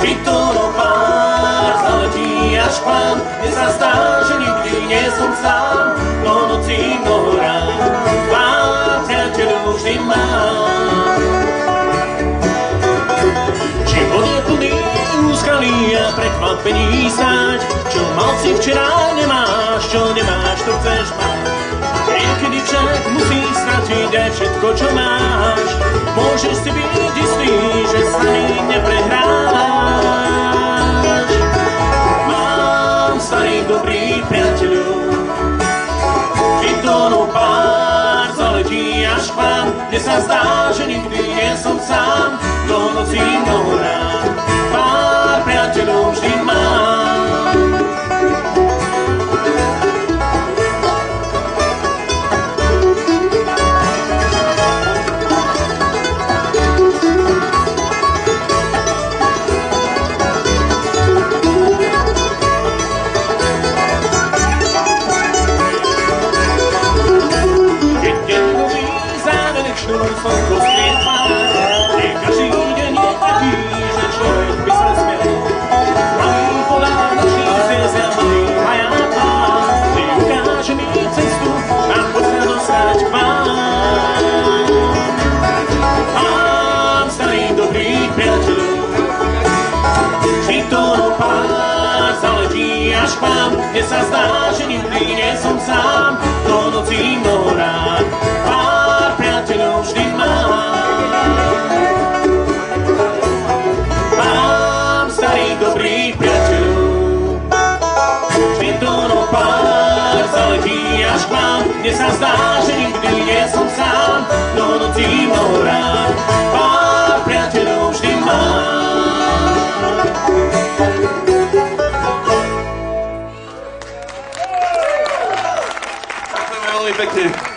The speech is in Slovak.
Vytulom pár zaletí až k vám, mne sa zdá, že nikdy nie som sám, no noci mnoho rád, pár priateľov vždy mám. Život je plný úskalí a prekvapení snáď, čo mal si včera nemáš, čo nemáš, to chceš mať. Niekedy však musíš stratiť aj všetko, čo máš, môžeš si byť istý, zaletí až k vám, kde sa zdá, že k vám, kde sa zdá, že nikdy nie som sám, do nocí mnoho rád. Kde sa zdá, že nikdy nie som sám, do nocí mnoho rád. Pár priateľov vždy mám. Ďakujeme veľmi pekne.